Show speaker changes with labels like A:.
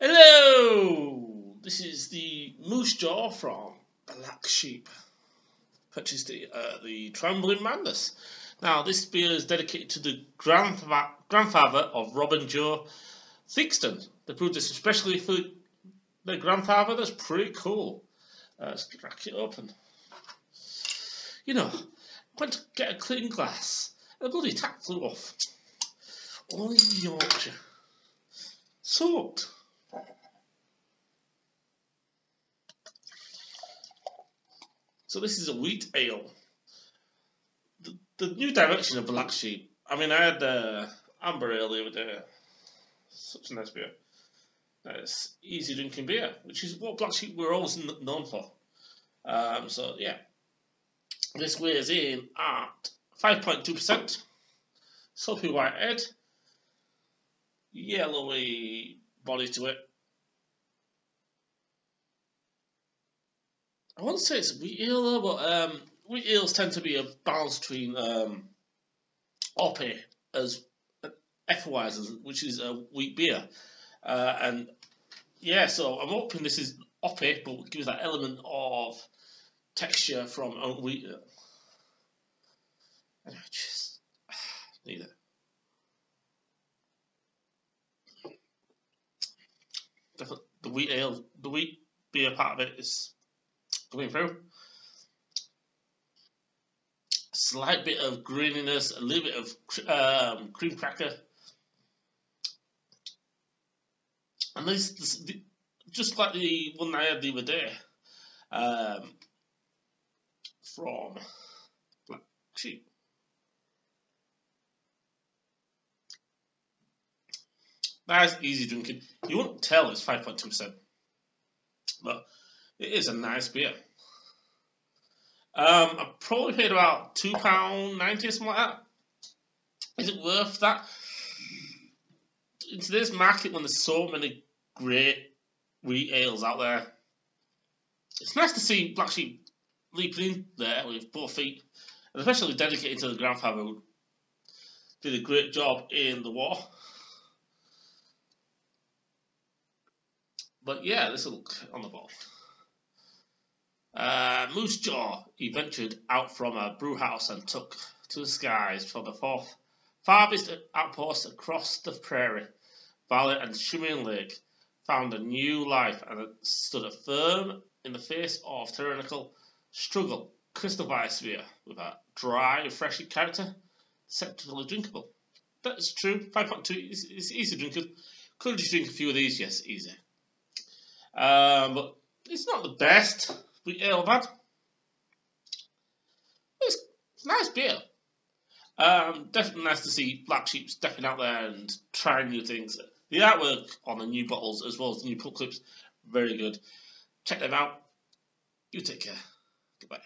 A: Hello! This is the Moose Jaw from Black Sheep. Purchased the, uh, the Trembling Madness. Now, this beer is dedicated to the grandfa grandfather of Robin Jo Theakston. They brewed this especially for their grandfather. That's pretty cool. Uh, let's crack it open. You know, I went to get a clean glass. The bloody tap flew off. Only Yorkshire. Soaked. So this is a wheat ale. The, the new direction of Black Sheep. I mean, I had uh, amber the other day. Such a nice beer. It's easy drinking beer, which is what Black Sheep were always known for. Um, so yeah, this weighs in at 5.2%. Soapy white head, yellowy body to it. I wouldn't say it's wheat ale, but um, wheat ales tend to be a balance between um, Oppy as Hefeweizen, which is a wheat beer. Uh, and yeah, so I'm hoping this is Oppy, but gives that element of texture from wheat. I just need it. The wheat ale, the wheat beer part of it is coming through. Slight bit of greeniness, a little bit of um, cream cracker. And this, this, just like the one I had the other day um, from Black Sheep. Nice, easy drinking. You won't tell it's 5.2%, but it is a nice beer. Um, I probably paid about two pound ninety something like that. Is it worth that? In today's market, when there's so many great wheat ales out there, it's nice to see Black Sheep leaping in there with both feet, and especially dedicated to the grandfather who did a great job in the war. But yeah, this will look on the ball. Uh, Moose Jaw, he ventured out from a brew house and took to the skies for the fourth farthest outpost across the prairie, valley and shimmering lake, found a new life and stood firm in the face of tyrannical struggle. Crystal Weiss Beer, with a dry, refreshing character, acceptably drinkable. That's true. 5.2 is, easy drinking. Could you drink a few of these? Yes, easy. Um, but it's not the best wheat ale bad. It's, nice beer. Um, definitely nice to see Black Sheep stepping out there and trying new things. The artwork on the new bottles as well as the new pulp clips, very good. Check them out. You take care. Goodbye.